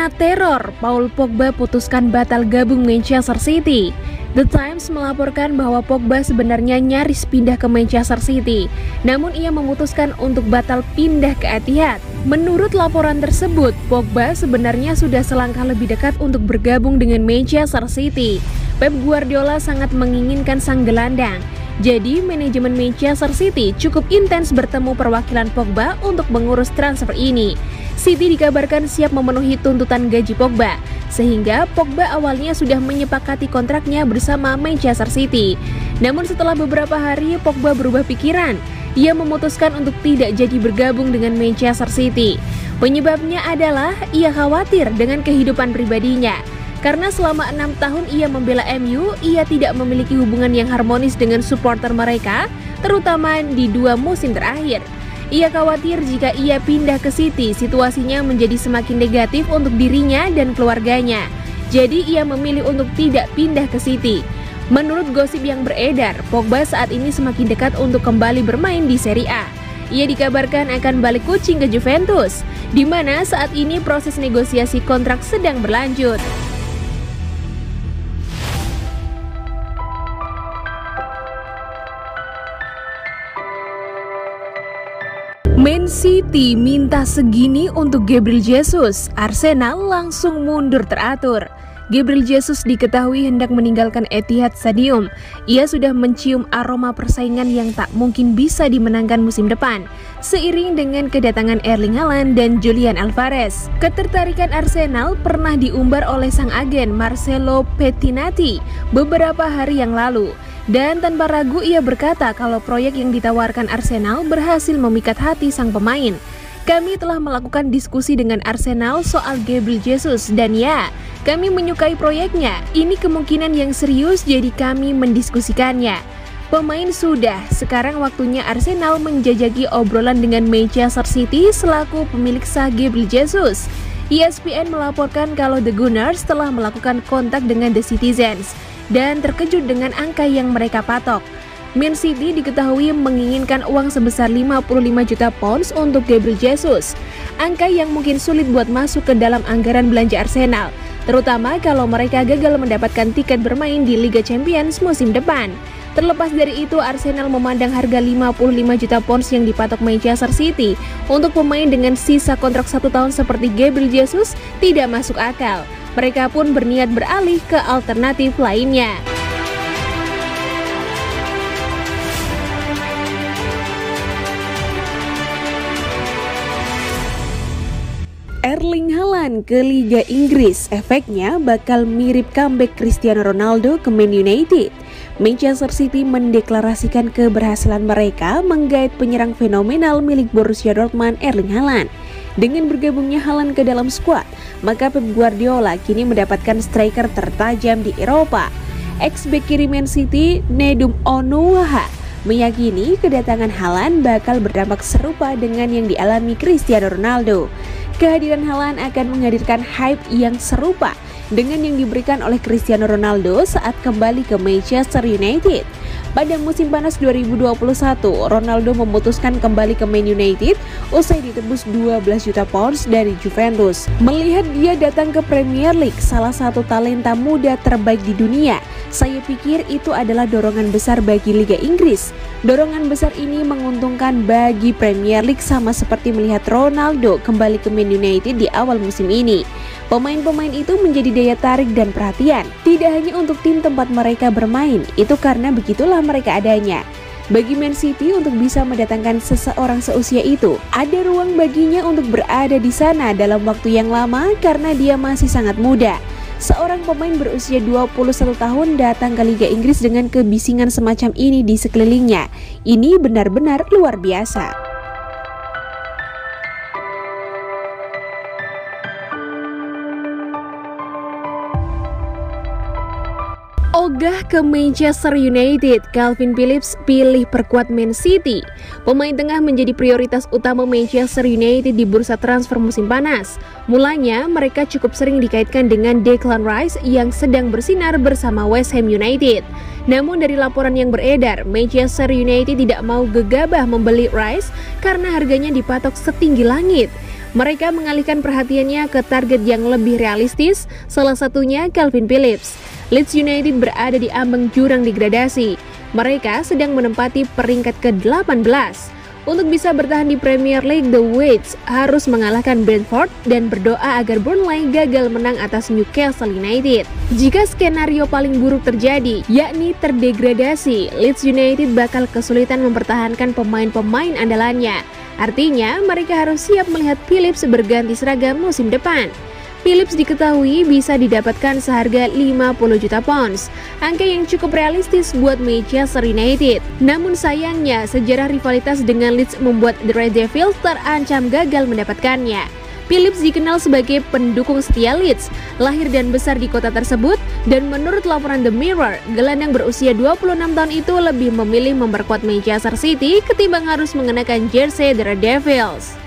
Kena teror, Paul Pogba putuskan batal gabung Manchester City. The Times melaporkan bahwa Pogba sebenarnya nyaris pindah ke Manchester City, namun ia memutuskan untuk batal pindah ke Etihad. Menurut laporan tersebut, Pogba sebenarnya sudah selangkah lebih dekat untuk bergabung dengan Manchester City. Pep Guardiola sangat menginginkan sang gelandang. Jadi, manajemen Manchester City cukup intens bertemu perwakilan Pogba untuk mengurus transfer ini. City dikabarkan siap memenuhi tuntutan gaji Pogba, sehingga Pogba awalnya sudah menyepakati kontraknya bersama Manchester City. Namun setelah beberapa hari Pogba berubah pikiran, ia memutuskan untuk tidak jadi bergabung dengan Manchester City. Penyebabnya adalah ia khawatir dengan kehidupan pribadinya. Karena selama enam tahun ia membela MU, ia tidak memiliki hubungan yang harmonis dengan supporter mereka, terutama di dua musim terakhir. Ia khawatir jika ia pindah ke City, situasinya menjadi semakin negatif untuk dirinya dan keluarganya. Jadi ia memilih untuk tidak pindah ke City. Menurut gosip yang beredar, Pogba saat ini semakin dekat untuk kembali bermain di Serie A. Ia dikabarkan akan balik kucing ke Juventus, di mana saat ini proses negosiasi kontrak sedang berlanjut. Man City minta segini untuk Gabriel Jesus, Arsenal langsung mundur teratur. Gabriel Jesus diketahui hendak meninggalkan Etihad Stadium. Ia sudah mencium aroma persaingan yang tak mungkin bisa dimenangkan musim depan, seiring dengan kedatangan Erling Haaland dan Julian Alvarez. Ketertarikan Arsenal pernah diumbar oleh sang agen Marcelo Pettinati beberapa hari yang lalu. Dan tanpa ragu ia berkata kalau proyek yang ditawarkan Arsenal berhasil memikat hati sang pemain. Kami telah melakukan diskusi dengan Arsenal soal Gabriel Jesus dan ya, kami menyukai proyeknya. Ini kemungkinan yang serius jadi kami mendiskusikannya. Pemain sudah, sekarang waktunya Arsenal menjajaki obrolan dengan Manchester City selaku pemilik sah Gabriel Jesus. ESPN melaporkan kalau The Gunners telah melakukan kontak dengan The Citizens dan terkejut dengan angka yang mereka patok. Man City diketahui menginginkan uang sebesar 55 juta pounds untuk Gabriel Jesus, angka yang mungkin sulit buat masuk ke dalam anggaran belanja Arsenal, terutama kalau mereka gagal mendapatkan tiket bermain di Liga Champions musim depan. Terlepas dari itu, Arsenal memandang harga 55 juta pounds yang dipatok Manchester City untuk pemain dengan sisa kontrak satu tahun seperti Gabriel Jesus tidak masuk akal mereka pun berniat beralih ke alternatif lainnya. Erling Haaland ke Liga Inggris, efeknya bakal mirip comeback Cristiano Ronaldo ke Man United. Manchester City mendeklarasikan keberhasilan mereka menggait penyerang fenomenal milik Borussia Dortmund Erling Haaland. Dengan bergabungnya Haaland ke dalam skuad, maka Pep Guardiola kini mendapatkan striker tertajam di Eropa. Ex-back kiri Man City, Nedum Onuaha, meyakini kedatangan Haaland bakal berdampak serupa dengan yang dialami Cristiano Ronaldo. Kehadiran Haaland akan menghadirkan hype yang serupa dengan yang diberikan oleh Cristiano Ronaldo saat kembali ke Manchester United. Pada musim panas 2021, Ronaldo memutuskan kembali ke Man United usai ditebus 12 juta pounds dari Juventus. Melihat dia datang ke Premier League, salah satu talenta muda terbaik di dunia, saya pikir itu adalah dorongan besar bagi Liga Inggris. Dorongan besar ini menguntungkan bagi Premier League sama seperti melihat Ronaldo kembali ke Man United di awal musim ini. Pemain-pemain itu menjadi daya tarik dan perhatian, tidak hanya untuk tim tempat mereka bermain, itu karena begitulah mereka adanya. Bagi Man City untuk bisa mendatangkan seseorang seusia itu, ada ruang baginya untuk berada di sana dalam waktu yang lama karena dia masih sangat muda. Seorang pemain berusia 21 tahun datang ke Liga Inggris dengan kebisingan semacam ini di sekelilingnya. Ini benar-benar luar biasa. Ogah ke Manchester United, Calvin Phillips pilih perkuat Man City. Pemain tengah menjadi prioritas utama Manchester United di bursa transfer musim panas. Mulanya, mereka cukup sering dikaitkan dengan Declan Rice yang sedang bersinar bersama West Ham United. Namun dari laporan yang beredar, Manchester United tidak mau gegabah membeli Rice karena harganya dipatok setinggi langit. Mereka mengalihkan perhatiannya ke target yang lebih realistis, salah satunya Calvin Phillips. Leeds United berada di ambang jurang degradasi. Mereka sedang menempati peringkat ke-18. Untuk bisa bertahan di Premier League, The Wits harus mengalahkan Brentford dan berdoa agar Burnley gagal menang atas Newcastle United. Jika skenario paling buruk terjadi, yakni terdegradasi, Leeds United bakal kesulitan mempertahankan pemain-pemain andalannya. Artinya, mereka harus siap melihat Phillips berganti seragam musim depan. Philips diketahui bisa didapatkan seharga 50 juta pounds, angka yang cukup realistis buat Manchester United. Namun sayangnya, sejarah rivalitas dengan Leeds membuat The Red Devils terancam gagal mendapatkannya. Phillips dikenal sebagai pendukung setia Leeds, lahir dan besar di kota tersebut, dan menurut laporan The Mirror, gelandang berusia 26 tahun itu lebih memilih memperkuat Manchester City ketimbang harus mengenakan jersey The Red Devils.